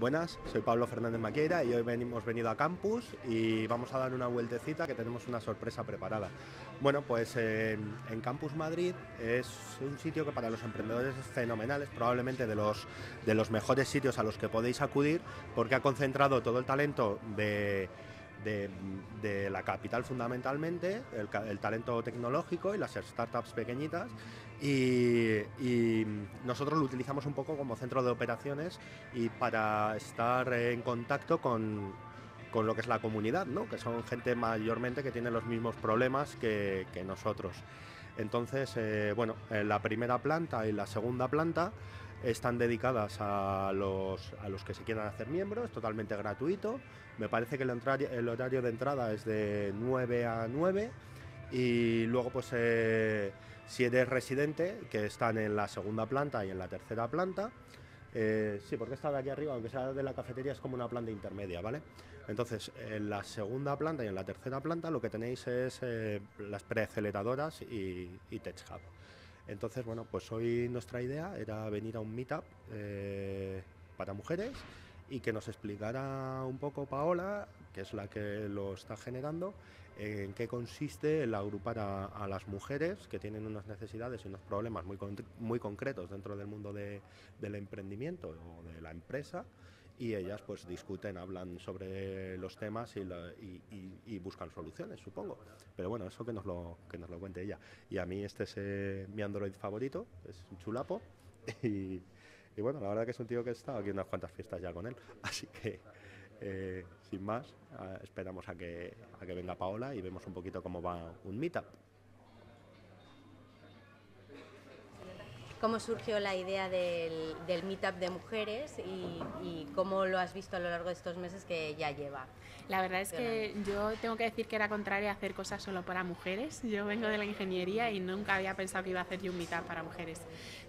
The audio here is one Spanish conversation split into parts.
Buenas, soy Pablo Fernández Maqueira y hoy hemos venido a Campus y vamos a dar una vueltecita que tenemos una sorpresa preparada. Bueno, pues en Campus Madrid es un sitio que para los emprendedores es fenomenal, es probablemente de los, de los mejores sitios a los que podéis acudir porque ha concentrado todo el talento de de, la capital fundamentalmente, el, talento tecnológico y las startups pequeñitas. Y, nosotros lo utilizamos un poco como centro de operaciones y para estar en contacto con, con lo que es la comunidad, ¿no? que son gente mayormente que tiene los mismos problemas que, nosotros. Entonces, eh, bueno, en la primera planta y la segunda planta están dedicadas a los, a los que se quieran hacer miembros, totalmente gratuito. Me parece que el, horario de entrada es de 9 a 9 y luego pues eh, si eres residente, que están en la segunda planta y en la tercera planta, eh, sí, porque esta de aquí arriba, aunque sea de la cafetería, es como una planta intermedia, ¿vale? Entonces, en la segunda planta y en la tercera planta lo que tenéis es eh, las preaceleradoras y, y Tech Hub. Entonces, bueno, pues hoy nuestra idea era venir a un meetup eh, para mujeres y que nos explicara un poco Paola, que es la que lo está generando, en qué consiste el agrupar a, las mujeres que tienen unas necesidades y unos problemas muy, muy concretos dentro del mundo del emprendimiento o de la empresa y ellas pues discuten, hablan sobre los temas y, buscan soluciones, supongo. Pero bueno, eso que nos lo, que nos lo cuente ella. Y a mí este es eh, mi Android favorito, es un chulapo. Y, bueno, la verdad que es un tío que he estado aquí unas cuantas fiestas ya con él. Así que, eh, sin más, esperamos a que, a que venga Paola y vemos un poquito cómo va un meetup. Cómo surgió la idea del, meetup de mujeres y, cómo lo has visto a lo largo de estos meses que ya lleva. La verdad es que yo tengo que decir que era contraria a hacer cosas solo para mujeres. Yo vengo de la ingeniería y nunca había pensado que iba a hacer yo un meetup para mujeres.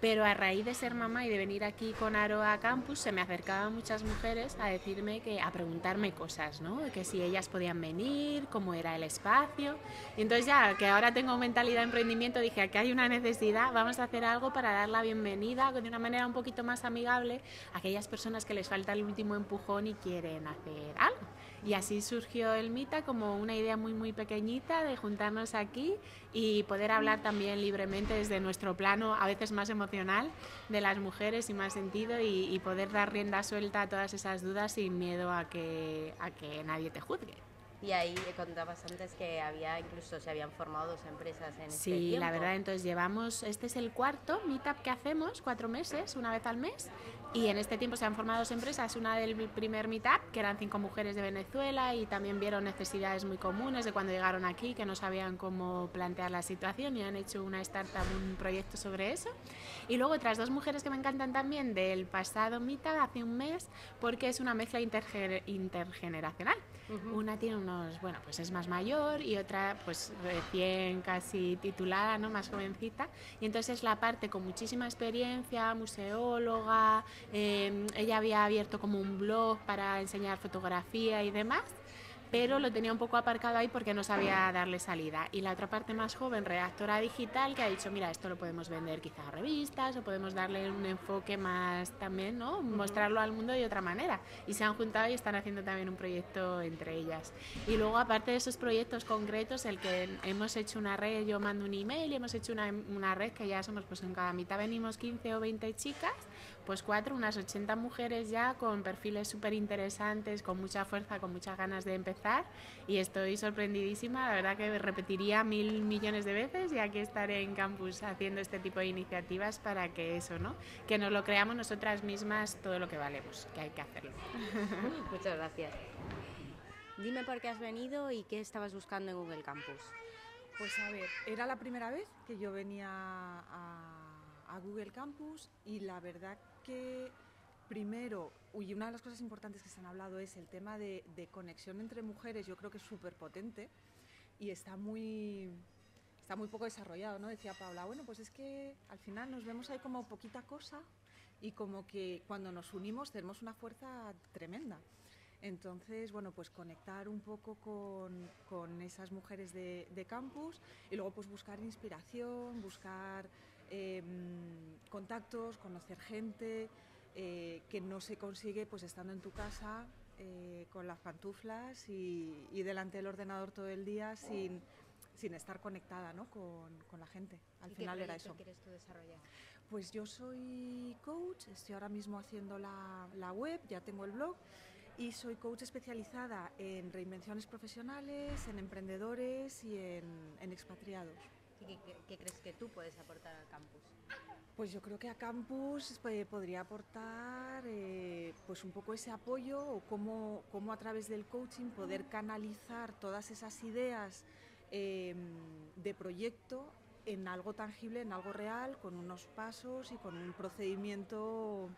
Pero a raíz de ser mamá y de venir aquí con Aro a campus, se me acercaban muchas mujeres a decirme que, a preguntarme cosas, ¿no? Que si ellas podían venir, cómo era el espacio. Y entonces ya, que ahora tengo mentalidad de emprendimiento, dije, aquí hay una necesidad, vamos a hacer algo para dar la bienvenida de una manera un poquito más amigable a aquellas personas que les falta el último empujón y quieren hacer algo. Y así surgió el MITA como una idea muy, muy pequeñita de juntarnos aquí y poder hablar también libremente desde nuestro plano, a veces más emocional, de las mujeres y más sentido y, poder dar rienda suelta a todas esas dudas sin miedo a que, a que nadie te juzgue. Y ahí contabas antes que había incluso se habían formado dos empresas en sí, este Sí, la verdad, entonces llevamos, este es el cuarto meetup que hacemos, cuatro meses, una vez al mes, y en este tiempo se han formado dos empresas, una del primer meetup, que eran cinco mujeres de Venezuela y también vieron necesidades muy comunes de cuando llegaron aquí, que no sabían cómo plantear la situación y han hecho una startup, un proyecto sobre eso. Y luego otras dos mujeres que me encantan también del pasado meetup, hace un mes, porque es una mezcla intergeneracional. Una tiene bueno, pues es más mayor y otra pues recién casi titulada, ¿no? Más jovencita. Y entonces la parte con muchísima experiencia, museóloga, Em, ella había abierto como un blog para enseñar fotografía y demás pero lo tenía un poco aparcado ahí porque no sabía darle salida. Y la otra parte más joven, redactora digital, que ha dicho, mira, esto lo podemos vender quizás a revistas o podemos darle un enfoque más también, ¿no? Mostrarlo al mundo de otra manera. Y se han juntado y están haciendo también un proyecto entre ellas. Y luego, aparte de esos proyectos concretos, el que hemos hecho una red, yo mando un email y hemos hecho una, una red que ya somos, pues en cada mitad venimos 15 o 20 chicas, pues cuatro, unas 80 mujeres ya con perfiles súper interesantes, con mucha fuerza, con muchas ganas de empezar y estoy sorprendidísima, la verdad que repetiría mil millones de veces y aquí estaré en campus haciendo este tipo de iniciativas para que eso, ¿no? Que nos lo creamos nosotras mismas todo lo que valemos, que hay que hacerlo. Muchas gracias. Dime por qué has venido y qué estabas buscando en Google Campus. Pues a ver, era la primera vez que yo venía a, a Google Campus y la verdad que Primero, y una de las cosas importantes que se han hablado es el tema de, conexión entre mujeres, yo creo que es súper potente y está muy, está muy poco desarrollado, ¿no? Decía Paula, bueno, pues es que al final nos vemos ahí como poquita cosa y como que cuando nos unimos tenemos una fuerza tremenda. Entonces, bueno, pues conectar un poco con, esas mujeres de, campus y luego pues buscar inspiración, buscar em, contactos, conocer gente, eh, que no se consigue pues estando en tu casa eh, con las pantuflas y, y delante del ordenador todo el día sin, sin estar conectada ¿no? con, con la gente. Al ¿Y final qué era eso. quieres tú desarrollar? Pues yo soy coach, estoy ahora mismo haciendo la, la web, ya tengo el blog y soy coach especializada en reinvenciones profesionales, en emprendedores y en, en expatriados. ¿Y qué, qué- qué crees que tú puedes aportar al campus? Pues yo creo que a Campus eh, podría aportar eh, pues un poco ese apoyo o cómo, cómo a través del coaching poder canalizar todas esas ideas eh, de proyecto en algo tangible, en algo real, con unos pasos y con un procedimiento,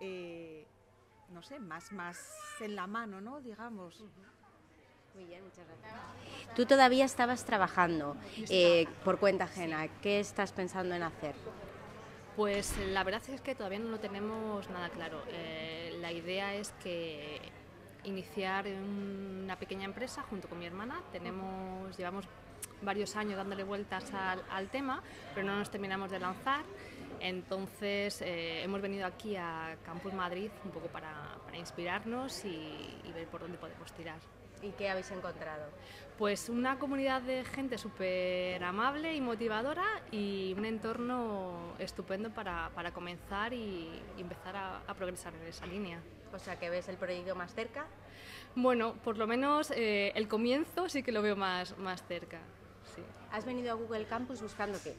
eh, no sé, más, más en la mano, ¿no? Digamos. Tú todavía estabas trabajando eh, por cuenta ajena. ¿Qué estás pensando en hacer? Pues la verdad es que todavía no lo tenemos nada claro. Eh, la idea es que iniciar una pequeña empresa junto con mi hermana. Tenemos, llevamos varios años dándole vueltas al, tema, pero no nos terminamos de lanzar. Entonces eh, hemos venido aquí a Campus Madrid un poco para, para inspirarnos y, y ver por dónde podemos tirar. ¿Y qué habéis encontrado? Pues una comunidad de gente súper amable y motivadora y un entorno estupendo para, para comenzar y, y empezar a, a progresar en esa línea. O sea, que ves el proyecto más cerca. Bueno, por lo menos eh, el comienzo sí que lo veo más, más cerca. Sí. ¿Has venido a Google Campus buscando qué?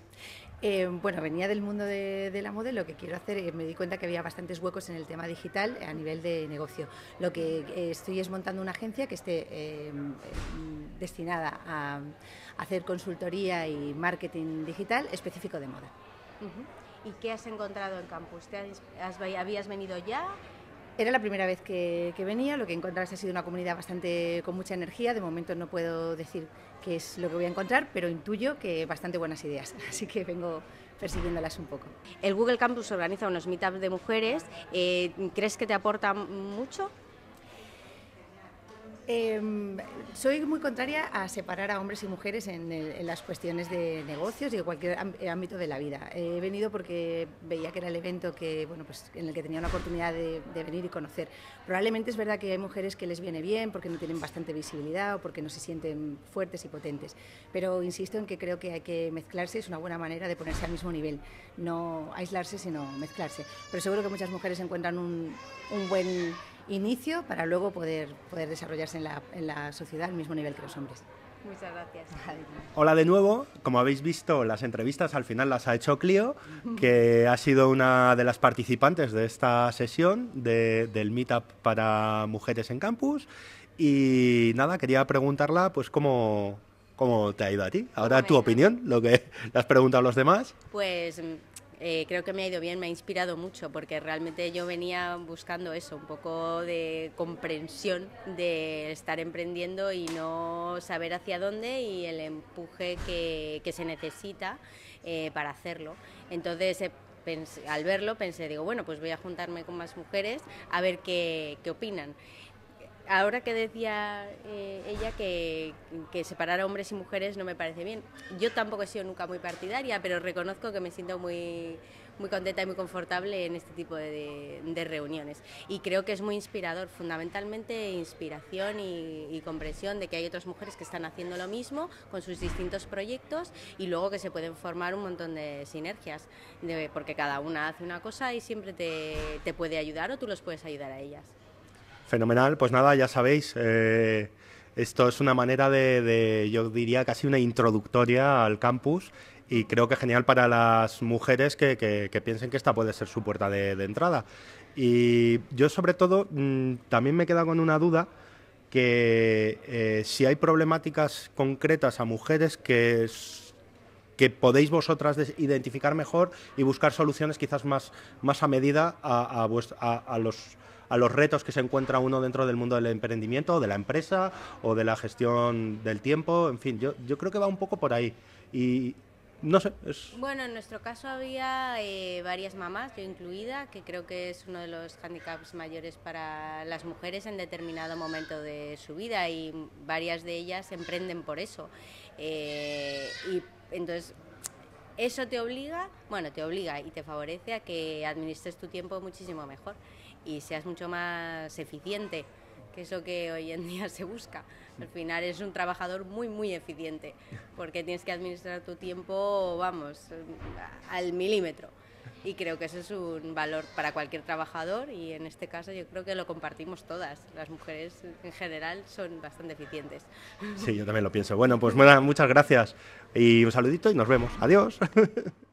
Eh, bueno, venía del mundo de, de la moda y lo que quiero hacer, eh, me di cuenta que había bastantes huecos en el tema digital a nivel de negocio. Lo que eh, estoy es montando una agencia que esté mm, destinada a hacer consultoría y marketing digital específico de moda. ¿Y qué has encontrado en Campus? ¿Te has- has- ¿Habías venido ya? Era la primera vez que, venía, lo que encontrás ha sido una comunidad bastante con mucha energía. De momento no puedo decir qué es lo que voy a encontrar, pero intuyo que bastante buenas ideas. Así que vengo persiguiéndolas un poco. El Google Campus organiza unos meetups de mujeres. Eh, ¿Crees que te aporta mucho? Eh, soy muy contraria a separar a hombres y mujeres en, el- en las cuestiones de negocios y de cualquier eh, ámbito de la vida. He venido porque veía que era el evento que, bueno, pues, en el que tenía una oportunidad de, de venir y conocer. Probablemente es verdad que hay mujeres que les viene bien porque no tienen bastante visibilidad o porque no se sienten fuertes y potentes, pero insisto en que creo que hay que mezclarse, es una buena manera de ponerse al mismo nivel, no aislarse sino mezclarse. Pero seguro que muchas mujeres encuentran un, un buen inicio para luego poder, poder desarrollarse en la, en la sociedad al mismo nivel que los hombres. Muchas gracias. Hola de nuevo, como habéis visto las entrevistas al final las ha hecho Clio, que ha sido una de las participantes de esta sesión de- del Meetup para mujeres en campus y nada, quería preguntarla pues cómo, cómo te ha ido a ti, ahora ¿Cómo me tu opinión, lo que le has preguntado a los demás. Pues eh, creo que me ha ido bien, me ha inspirado mucho, porque realmente yo venía buscando eso, un poco de comprensión de estar emprendiendo y no saber hacia dónde y el empuje que, que se necesita eh, para hacerlo. Entonces, eh, al verlo pensé, digo, bueno, pues voy a juntarme con más mujeres a ver qué, qué opinan. Ahora que decía eh, ella que, separar a hombres y mujeres no me parece bien. Yo tampoco he sido nunca muy partidaria, pero reconozco que me siento muy, muy contenta y muy confortable en este tipo de, reuniones. Y creo que es muy inspirador, fundamentalmente inspiración y, comprensión de que hay otras mujeres que están haciendo lo mismo con sus distintos proyectos y luego que se pueden formar un montón de sinergias, porque cada una hace una cosa y siempre te, te puede ayudar o tú los puedes ayudar a ellas. Fenomenal, pues nada, ya sabéis, eh, esto es una manera de, yo diría, casi una introductoria al campus y creo que genial para las mujeres que, que- que piensen que esta puede ser su puerta de, entrada. Y yo sobre todo mm, también me queda con una duda que eh, si hay problemáticas concretas a mujeres que que podéis vosotras identificar mejor y buscar soluciones quizás más, más a medida a, a- a los, a los retos que se encuentra uno dentro del mundo del emprendimiento, de la empresa o de la gestión del tiempo. En fin, yo, yo creo que va un poco por ahí. Y no sé, Bueno, en nuestro caso había eh, varias mamás, yo incluida, que creo que es uno de los handicaps mayores para las mujeres en determinado momento de su vida y varias de ellas emprenden por eso. Eh, y entonces eso te obliga, bueno, te obliga y te favorece a que administres tu tiempo muchísimo mejor y seas mucho más eficiente, que es lo que hoy en día se busca. Al final eres un trabajador muy, muy eficiente, porque tienes que administrar tu tiempo, vamos, al milímetro. Y creo que eso es un valor para cualquier trabajador y en este caso yo creo que lo compartimos todas. Las mujeres en general son bastante eficientes. Sí, yo también lo pienso. Bueno, pues muchas gracias y un saludito y nos vemos. Adiós.